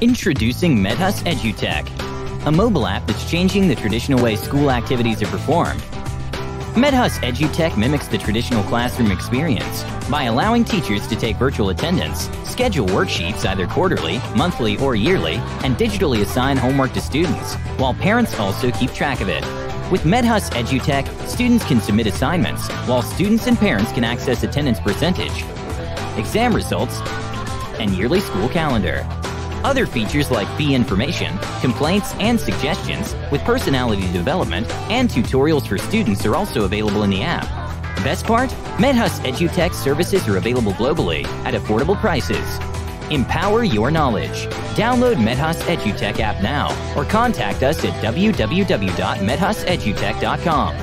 Introducing MedHus EduTech, a mobile app that's changing the traditional way school activities are performed. MedHus EduTech mimics the traditional classroom experience by allowing teachers to take virtual attendance, schedule worksheets either quarterly, monthly, or yearly, and digitally assign homework to students, while parents also keep track of it. With MedHus EduTech, students can submit assignments, while students and parents can access attendance percentage, exam results, and yearly school calendar. Other features like fee information, complaints, and suggestions with personality development and tutorials for students are also available in the app. Best part? MedHus EduTech services are available globally at affordable prices. Empower your knowledge. Download MedHus EduTech app now or contact us at www.medhusedutech.com.